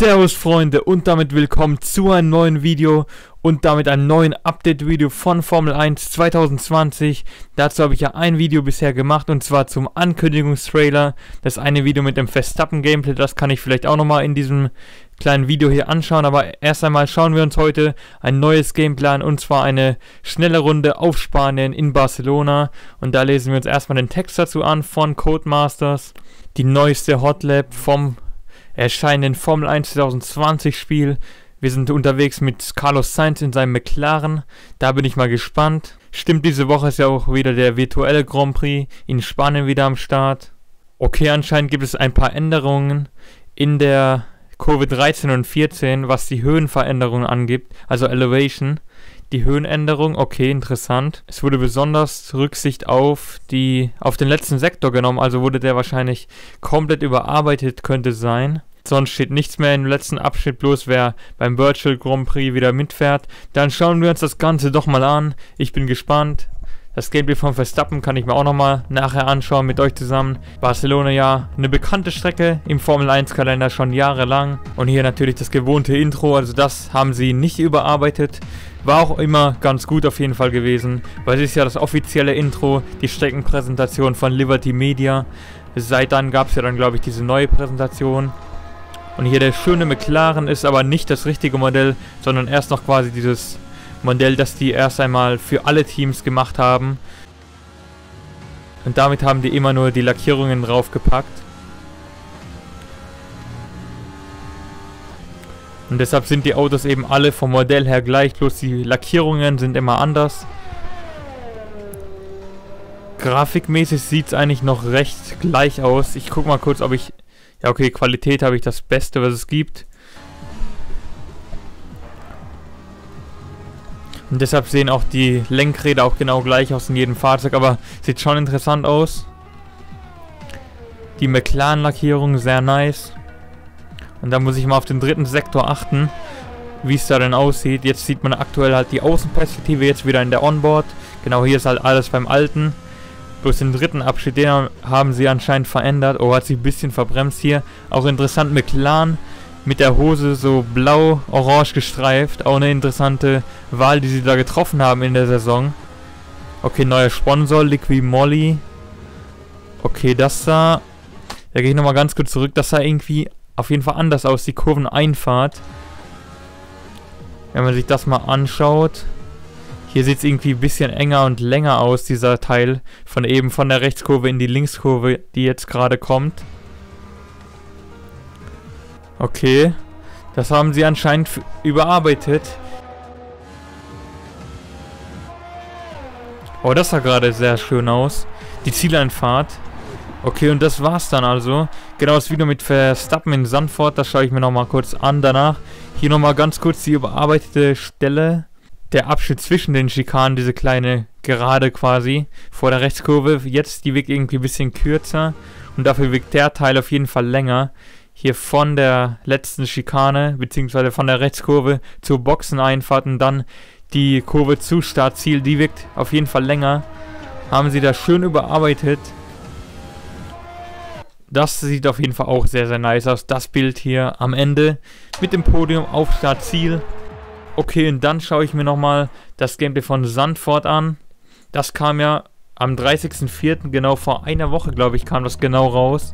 Servus Freunde und damit willkommen zu einem neuen Video und damit einem neuen Update-Video von Formel 1 2020. Dazu habe ich ja ein Video bisher gemacht und zwar zum Ankündigungstrailer. Das eine Video mit dem Verstappen-Gameplay, das kann ich vielleicht auch nochmal in diesem kleinen Video hier anschauen. Aber erst einmal schauen wir uns heute ein neues Gameplay an und zwar eine schnelle Runde auf Spanien in Barcelona. Und da lesen wir uns erstmal den Text dazu an von Codemasters. Die neueste Hotlap vom erscheinenden Formel 1 2020 Spiel. Wir sind unterwegs mit Carlos Sainz in seinem McLaren. Da bin ich mal gespannt. Stimmt, diese Woche ist ja auch wieder der virtuelle Grand Prix in Spanien wieder am Start. Okay, anscheinend gibt es ein paar Änderungen in der Kurve 13 und 14, was die Höhenveränderungen angibt, also Elevation. Die Höhenänderung, okay, interessant. Es wurde besonders Rücksicht auf die auf den letzten Sektor genommen, also wurde der wahrscheinlich komplett überarbeitet könnte sein. Sonst steht nichts mehr im letzten Abschnitt, bloß wer beim Virtual Grand Prix wieder mitfährt. Dann schauen wir uns das Ganze doch mal an. Ich bin gespannt. Das Gameplay von Verstappen kann ich mir auch nochmal nachher anschauen mit euch zusammen. Barcelona ja eine bekannte Strecke im Formel 1 Kalender schon jahrelang. Und hier natürlich das gewohnte Intro, also das haben sie nicht überarbeitet. War auch immer ganz gut auf jeden Fall gewesen, weil es ist ja das offizielle Intro, die Streckenpräsentation von Liberty Media. Seit dann gab es ja dann glaube ich diese neue Präsentation. Und hier der schöne McLaren ist aber nicht das richtige Modell, sondern erst noch quasi dieses Modell, das die erst einmal für alle Teams gemacht haben. Und damit haben die immer nur die Lackierungen draufgepackt. Und deshalb sind die Autos eben alle vom Modell her gleich, bloß die Lackierungen sind immer anders. Grafikmäßig sieht es eigentlich noch recht gleich aus. Ich guck mal kurz, ob ich ja, okay, Qualität habe ich das Beste, was es gibt. Und deshalb sehen auch die Lenkräder auch genau gleich aus in jedem Fahrzeug, aber sieht schon interessant aus. Die McLaren-Lackierung, sehr nice. Und da muss ich mal auf den dritten Sektor achten, wie es da denn aussieht. Jetzt sieht man aktuell halt die Außenperspektive, jetzt wieder in der Onboard. Genau, hier ist halt alles beim Alten. Bloß den dritten Abschnitt, den haben sie anscheinend verändert. Oh, hat sich ein bisschen verbremst hier. Auch interessant, McLaren mit der Hose so blau-orange gestreift. Auch eine interessante Wahl, die sie da getroffen haben in der Saison. Okay, neuer Sponsor, Liqui Molly. Okay, das sah... Da gehe ich nochmal ganz kurz zurück. Das sah irgendwie auf jeden Fall anders aus, die Kurveneinfahrt. Wenn man sich das mal anschaut. Hier sieht es irgendwie ein bisschen enger und länger aus, dieser Teil. Von eben von der Rechtskurve in die Linkskurve, die jetzt gerade kommt. Okay. Das haben sie anscheinend überarbeitet. Oh, das sah gerade sehr schön aus. Die Zieleinfahrt. Okay, und das war's dann also. Genau das Video mit Verstappen in Sandford, das schaue ich mir nochmal kurz an danach. Hier nochmal ganz kurz die überarbeitete Stelle der Abschnitt zwischen den Schikanen, diese kleine Gerade quasi vor der Rechtskurve, jetzt die wirkt irgendwie ein bisschen kürzer und dafür wirkt der Teil auf jeden Fall länger. Hier von der letzten Schikane, beziehungsweise von der Rechtskurve zur Boxeneinfahrt und dann die Kurve zu Startziel, die wirkt auf jeden Fall länger. Haben sie da schön überarbeitet. Das sieht auf jeden Fall auch sehr, sehr nice aus. Das Bild hier am Ende mit dem Podium auf Startziel. Okay, und dann schaue ich mir nochmal das Gameplay von Sandford an. Das kam ja am 30.04., genau vor einer Woche, glaube ich, kam das genau raus.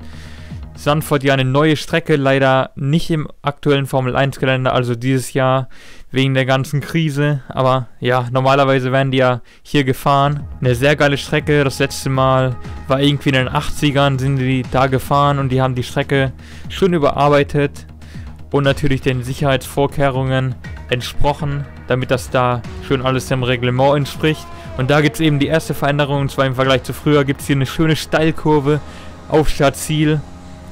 Sandford ja eine neue Strecke, leider nicht im aktuellen Formel 1 Gelände, also dieses Jahr wegen der ganzen Krise. Aber ja, normalerweise werden die ja hier gefahren. Eine sehr geile Strecke. Das letzte Mal war irgendwie in den 80ern, sind die da gefahren und die haben die Strecke schön überarbeitet und natürlich den Sicherheitsvorkehrungen entsprochen, damit das da schön alles dem Reglement entspricht. Und da gibt es eben die erste Veränderung, und zwar im Vergleich zu früher gibt es hier eine schöne Steilkurve auf Startziel.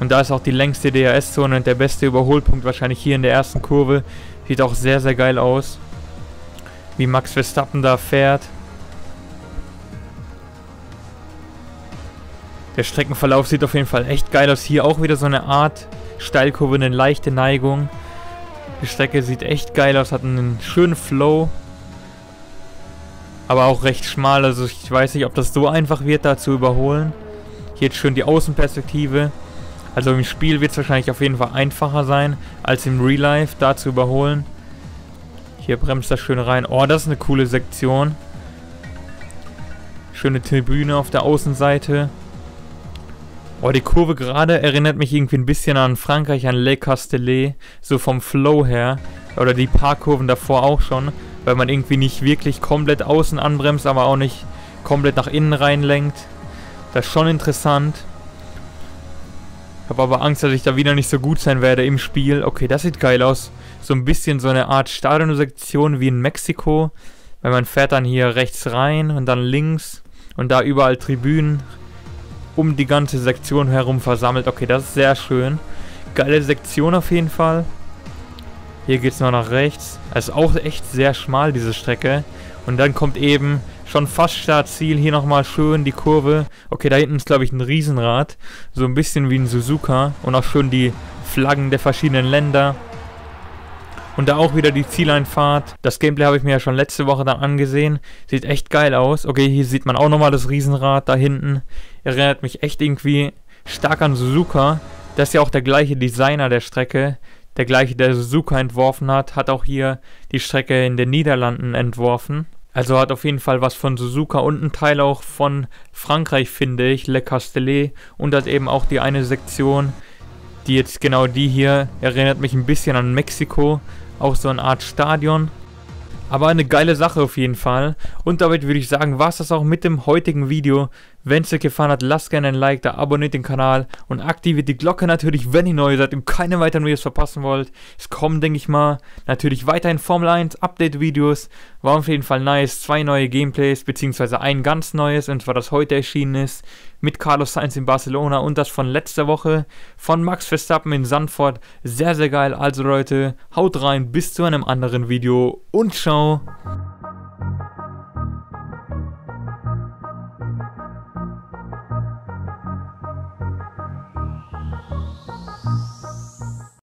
Und da ist auch die längste DRS-Zone und der beste Überholpunkt wahrscheinlich hier in der ersten Kurve. Sieht auch sehr, sehr geil aus, wie Max Verstappen da fährt. Der Streckenverlauf sieht auf jeden Fall echt geil aus. Hier auch wieder so eine Art Steilkurve, eine leichte Neigung. Die Strecke sieht echt geil aus, hat einen schönen Flow. Aber auch recht schmal, also ich weiß nicht, ob das so einfach wird, da zu überholen. Hier jetzt schön die Außenperspektive. Also im Spiel wird es wahrscheinlich auf jeden Fall einfacher sein, als im Real Life da zu überholen. Hier bremst das schön rein. Oh, das ist eine coole Sektion. Schöne Tribüne auf der Außenseite. Oh, die Kurve gerade erinnert mich irgendwie ein bisschen an Frankreich, an Le Castellet. So vom Flow her. Oder die Parkkurven davor auch schon. Weil man irgendwie nicht wirklich komplett außen anbremst, aber auch nicht komplett nach innen reinlenkt. Das ist schon interessant. Ich habe aber Angst, dass ich da wieder nicht so gut sein werde im Spiel. Okay, das sieht geil aus. So ein bisschen so eine Art Stadionsektion wie in Mexiko. Weil man fährt dann hier rechts rein und dann links. Und da überall Tribünen um die ganze Sektion herum versammelt. Okay, das ist sehr schön. Geile Sektion auf jeden Fall. Hier geht es noch nach rechts. Ist auch echt sehr schmal, diese Strecke. Und dann kommt eben Schon fast Startziel. Hier nochmal schön die Kurve. Okay, da hinten ist, glaube ich, ein Riesenrad. So ein bisschen wie ein Suzuka. Und auch schön die Flaggen der verschiedenen Länder. Und da auch wieder die Zieleinfahrt. Das Gameplay habe ich mir ja schon letzte Woche dann angesehen. Sieht echt geil aus. Okay, hier sieht man auch nochmal das Riesenrad da hinten. Erinnert mich echt irgendwie stark an Suzuka. Das ist ja auch der gleiche Designer der Strecke. Der gleiche, der Suzuka entworfen hat, hat auch hier die Strecke in den Niederlanden entworfen. Also hat auf jeden Fall was von Suzuka und ein Teil auch von Frankreich, finde ich, Le Castellet. Und hat eben auch die eine Sektion, die jetzt genau die hier, erinnert mich ein bisschen an Mexiko. Auch so eine Art Stadion. Aber eine geile Sache auf jeden Fall. Und damit würde ich sagen, war es das auch mit dem heutigen Video. Wenn es euch gefallen hat, lasst gerne ein Like da, abonniert den Kanal und aktiviert die Glocke natürlich, wenn ihr neu seid und keine weiteren Videos verpassen wollt. Es kommen, denke ich mal, natürlich weiterhin Formel 1 Update-Videos. War auf jeden Fall nice. Zwei neue Gameplays, beziehungsweise ein ganz neues, und zwar das heute erschienen ist, mit Carlos Sainz in Barcelona und das von letzter Woche von Max Verstappen in Sandford. Sehr, sehr geil. Also Leute, haut rein, bis zu einem anderen Video und ciao.